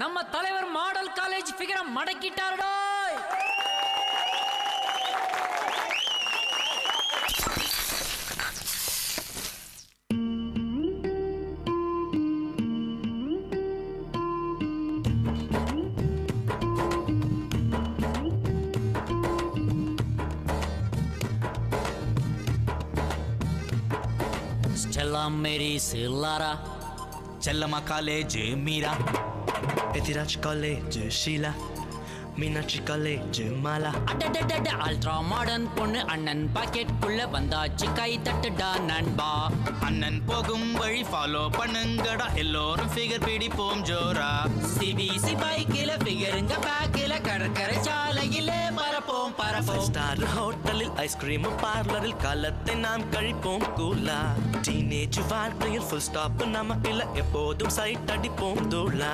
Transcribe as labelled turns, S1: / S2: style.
S1: நம்ம தலைவர் model college ஃபிகரை மடக்கிட்டாருடா. ஸ்டெல்லா மேரி Chillara
S2: Chellamma college Meera.
S3: Ethiraj college Sheela Meenakshi college Mala
S1: அடடடட ultra modern பொண்ணு அண்ணன். பாக்கெட்டுக்குள்ள வந்தாச்சு கை தட்டுடா நண்பா.
S2: அண்ணன் போகும் வழி ஃபாலோ பண்ணுங்கடா. எல்லோரும் ஃபிகர் பிடிப்போம் ஜோரா.
S1: சிபிசி பைக்கில ஃபிகருங்க பேக்கில கடற்கரை சாலையில பரப்போம்
S3: ஸ்டார் ஹோட்டலில் ஐஸ்கிரீம் பார்லரில் காலத்தை நாம் கழிப்போம். கூலா டீனேஜ் வாழ்க்கையில் ஃபுல் ஸ்டாப் நம்ம இல்ல எப்போதும் சைட் அடிப்போம். தூளா